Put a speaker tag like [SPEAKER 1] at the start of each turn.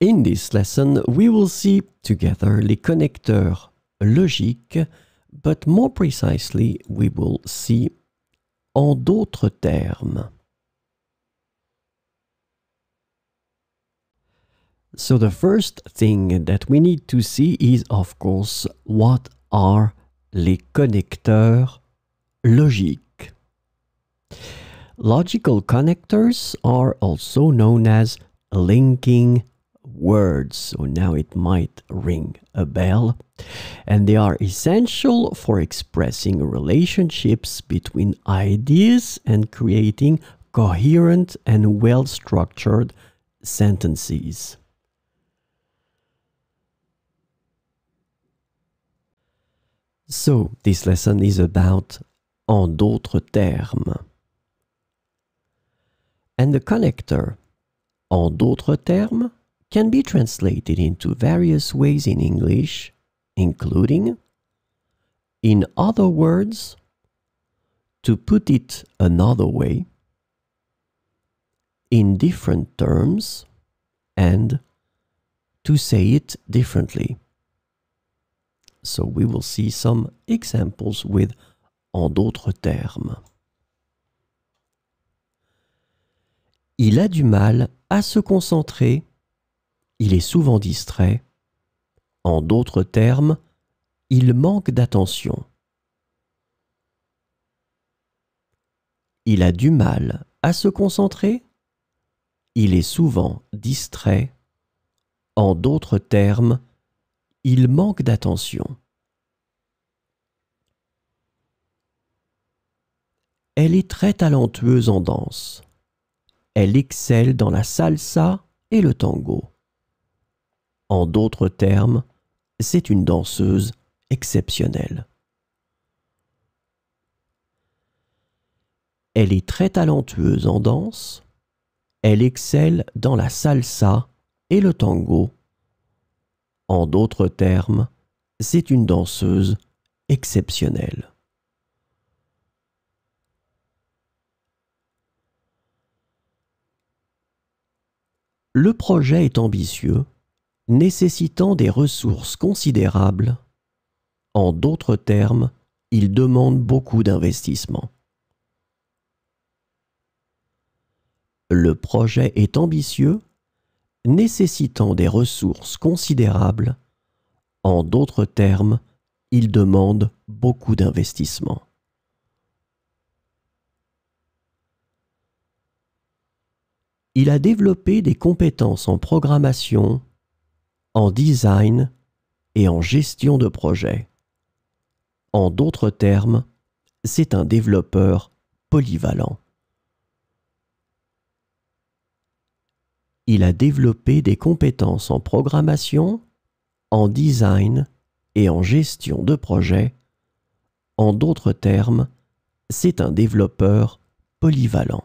[SPEAKER 1] In this lesson, we will see together les connecteurs logiques, but more precisely, we will see en d'autres termes. So the first thing that we need to see is, of course, what are les connecteurs logiques. Logical connectors are also known as linking words. So now it might ring a bell. And they are essential for expressing relationships between ideas and creating coherent and well structured sentences. So, this lesson is about en d'autres termes. And the connector en d'autres termes can be translated into various ways in English, including, in other words, to put it another way, in different terms, and to say it differently. So we will see some examples with en d'autres termes. Il a du mal à se concentrer il est souvent distrait. En d'autres termes, il manque d'attention. Il a du mal à se concentrer. Il est souvent distrait. En d'autres termes, il manque d'attention. Elle est très talentueuse en danse. Elle excelle dans la salsa et le tango. En d'autres termes, c'est une danseuse exceptionnelle. Elle est très talentueuse en danse. Elle excelle dans la salsa et le tango. En d'autres termes, c'est une danseuse exceptionnelle. Le projet est ambitieux nécessitant des ressources considérables. En d'autres termes, il demande beaucoup d'investissement. Le projet est ambitieux, nécessitant des ressources considérables. En d'autres termes, il demande beaucoup d'investissement. Il a développé des compétences en programmation, en design et en gestion de projet. En d'autres termes, c'est un développeur polyvalent. Il a développé des compétences en programmation, en design et en gestion de projet. En d'autres termes, c'est un développeur polyvalent.